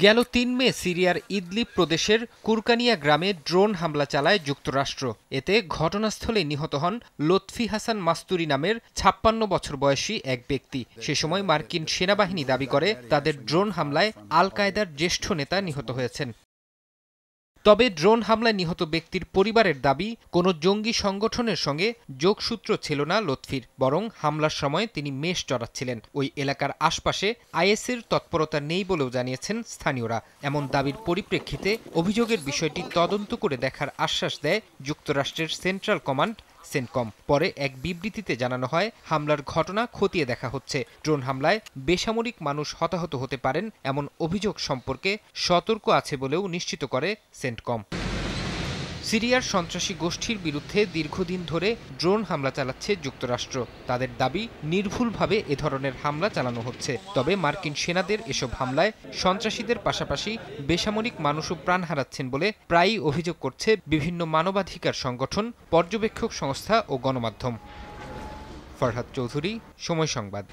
গেল তিন মে সিরিয়ার ইদলিব প্রদেশের কুরকানিয়া গ্রামে ড্রোন হামলা চালায় যুক্তরাষ্ট্র। এতে ঘটনাস্থলে নিহত হন লতফি হাসান মাস্তুরি নামের ছাপ্পান্ন বছর বয়সী এক ব্যক্তি। সে সময় মার্কিন সেনাবাহিনী দাবি করে, তাদের ড্রোন হামলায় আল কায়দার জ্যেষ্ঠ নেতা নিহত হয়েছেন। তবে ড্রোন হামলায় নিহত ব্যক্তির পরিবারের দাবি, কোনো জঙ্গি সংগঠনের সঙ্গে যোগসূত্র ছিল না লতফির বরং হামলার সময় তিনি মেষ চড়াচ্ছিলেন। ওই এলাকার আশপাশে আইএসের তৎপরতা নেই বলেও জানিয়েছেন স্থানীয়রা। এমন দাবির পরিপ্রেক্ষিতে অভিযোগের বিষয়টি তদন্ত করে দেখার আশ্বাস দেয় যুক্তরাষ্ট্রের সেন্ট্রাল কমান্ড সেনকম। পরে এক বিবৃতিতে জানানো হয়, হামলার ঘটনা খতিয়ে দেখা হচ্ছে। ড্রোন হামলায় বেসামরিক মানুষ হতাহত হতে পারেন এমন অভিযোগ সম্পর্কে সতর্ক আছে বলেও নিশ্চিত করে সেন্টকম সিরিয়ার সন্ত্রাসী গোষ্ঠীর বিরুদ্ধে দীর্ঘদিন ধরে ড্রোন হামলা চালাচ্ছে যুক্তরাষ্ট্র। তাদের দাবি, নির্ভুলভাবে এ ধরনের হামলা চালানো হচ্ছে। তবে মার্কিন সেনাদের এসব হামলায় সন্ত্রাসীদের পাশাপাশি বেসামরিক মানুষও প্রাণ হারাচ্ছেন বলে প্রায়ই অভিযোগ করছে বিভিন্ন মানবাধিকার সংগঠন, পর্যবেক্ষক সংস্থা ও গণমাধ্যম। ফরহাদ চৌধুরী, সময় সংবাদ।